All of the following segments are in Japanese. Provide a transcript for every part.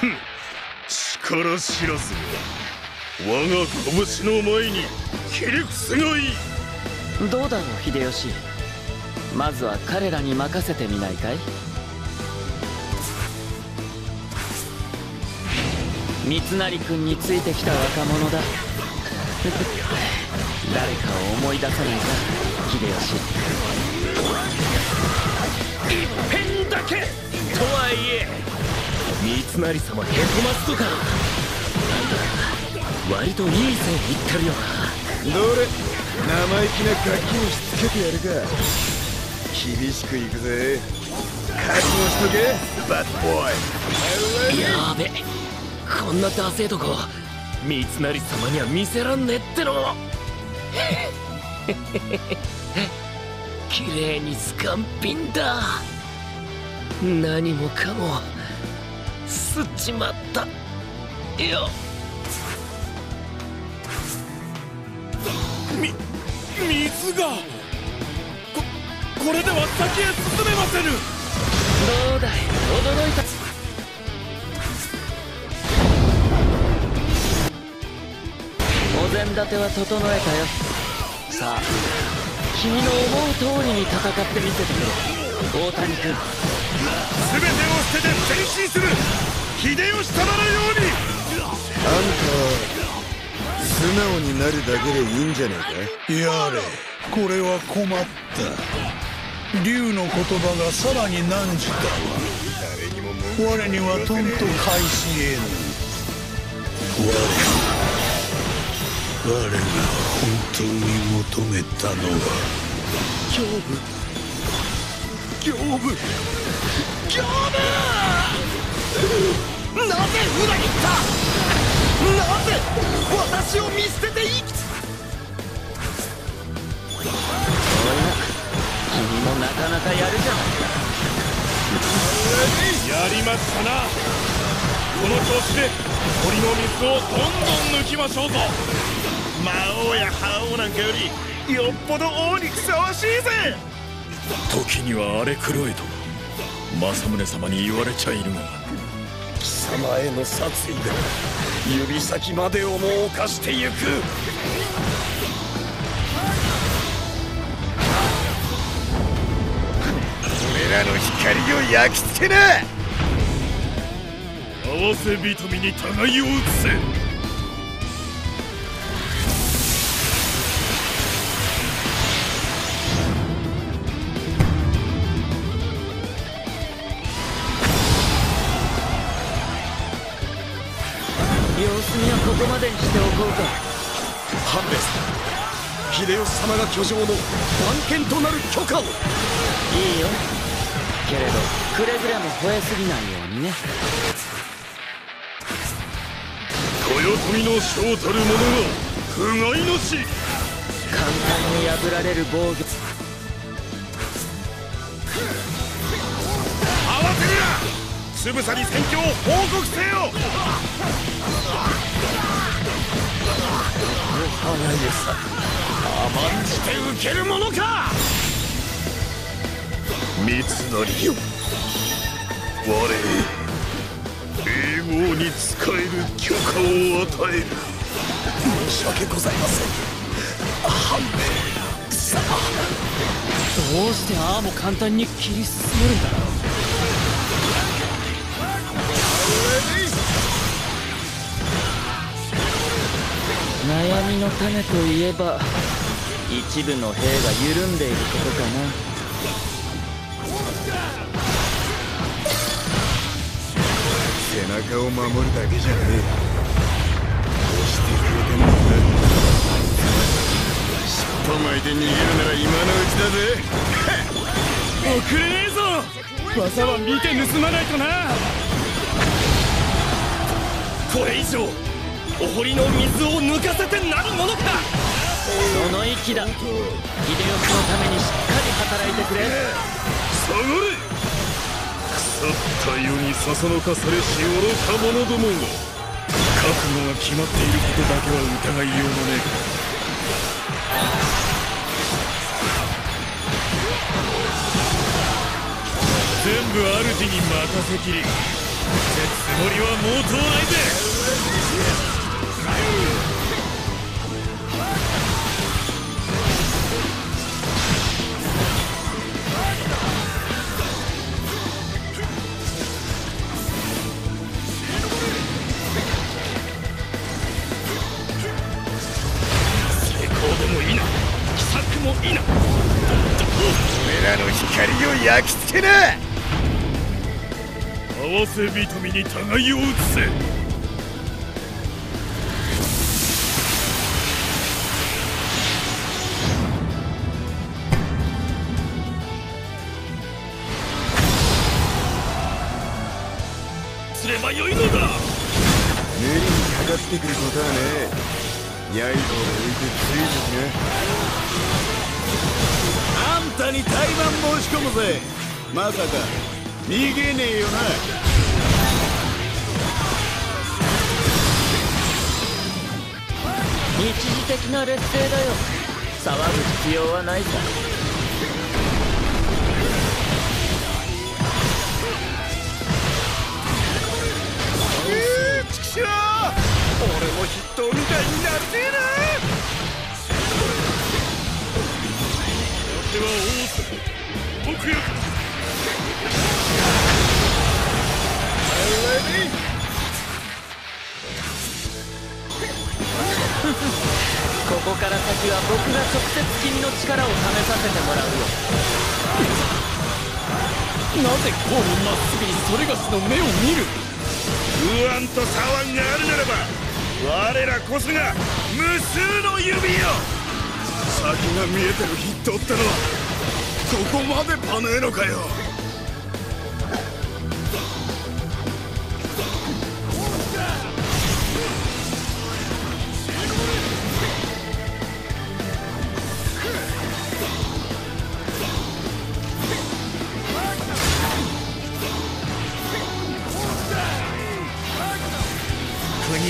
力知らずが我が拳の前にひれ伏すがいい。どうだろう秀吉。まずは彼らに任せてみないかい？三成君についてきた若者だ。誰かを思い出さないか秀吉。一遍だけとはいえ三成様へこますとかなんだ割といい線いってるよなどれ生意気なガキにしつけてやるか厳しくいくぜ覚悟しとけバッドボーイやべこんなダセえとこ三成様には見せらんねっての綺麗にスカンピンだ。何もかもすっちまった。よみ水が。ここれでは先へ進めませぬ。どうだい。驚いた。お膳立ては整えたよ。さあ君の思う通りに戦ってみせてくれ。大谷君。全てを捨てて前進する秀吉様のように。あんた素直になるだけでいいんじゃねえか？やれ。これは困った。竜の言葉がさらに難事だわ。我にはとんと返し得ぬ。我我が本当に求めたのは。胸部胸部胸部なぜ裏切った？なぜ私を見捨てて生きおや君もなかなかやるじゃないか。やりましたな。この調子で堀の水をどんどん抜きましょうぞ。魔王や覇王なんかよりよっぽど王にふさわしいぜ。時には荒れ狂えと政宗様に言われちゃいるが。貴様への殺意が指先までをも犯してゆく。俺らの光を焼き付けな。合わせ人に互いを映せ。様子見はここまでにしておこうか。半兵衛さん秀吉様が居城の番犬となる許可を。いいよ。けれどくれぐれも吠えすぎないようにね。豊臣の将たる者が不甲斐なし。簡単に破られる防御つぶさに戦況を報告せよ。花湯さ甘んじて受けるものか。三成よ我英王に仕える許可を与える。申し訳ございません。半兵衛さどうしてああも簡単に切り進めるんだ悩みの種といえば一部の兵が緩んでいることかな。背中を守るだけじゃねえ。押してくれてんだ尻尾巻いて逃げるなら今のうちだぜ。遅れねえぞ。技は見て盗まないとな。これ以上お堀の水を抜かせてなるものか。その息だ。秀吉のためにしっかり働いてくれ。下がれ。腐った世にそそのかされし愚か者どもが覚悟が決まっていることだけは疑いようもねえ。全部主に任せきり。つもりはもうとないぜ焼き付けな合わせ人見に互いを移せすればよいのだ。無理にかかってくることはね刃を置いてついてあんたに対マン申し込むぜ。まさか逃げねえよな。一時的な劣勢だよ。騒ぐ必要はないさ筆頭みたいになりてえな。では王様僕よ。ここから先は僕が直接君の力を試させてもらうよ。なぜこうにまっすぐにそれがしの目を見る？不安と騒ぎがあるならば我らこそが無数の指よ。先が見えてる筆頭ってのはここまでパネーのかよ。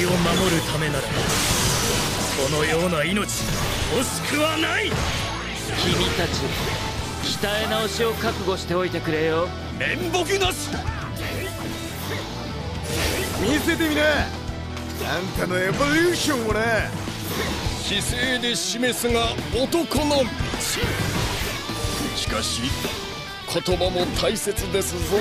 を守るためならこのような命惜しくはない。君たち鍛え直しを覚悟しておいてくれよ。面目なし。見せてみなあんたのエボリューションをな姿勢で示すが男の道。しかし言葉も大切ですぞ。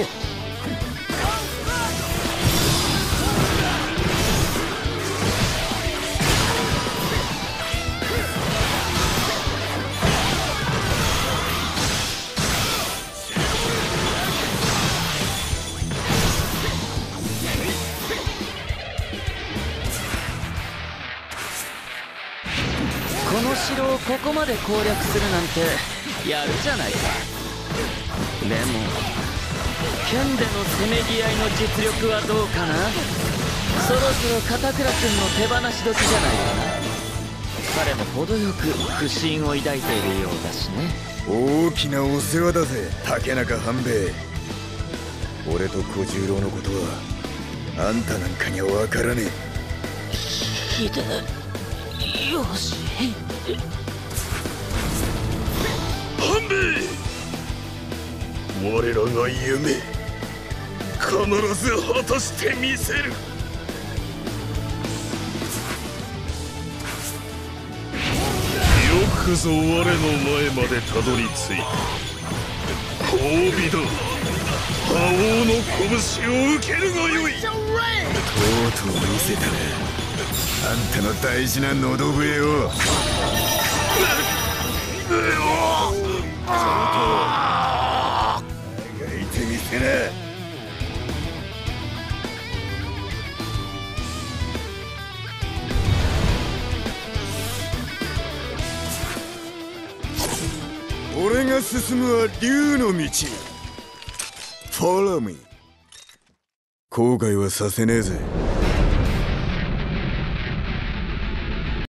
この城をここまで攻略するなんてやるじゃないか。でも剣でのせめぎ合いの実力はどうかな？そろそろ片倉君の手放し時じゃないかな。彼も程よく不信を抱いているようだしね。大きなお世話だぜ竹中半兵衛。俺と小十郎のことはあんたなんかには分からねひでよし半兵衛我らが夢必ず果たしてみせる。よくぞ我の前までたどり着いた交尾だ。覇王の拳を受けるがよい。えとうとう見せたなあんたの大事な喉笛を。描いてみせな。俺が進むは竜の道。Follow me 後悔はさせねえぜ。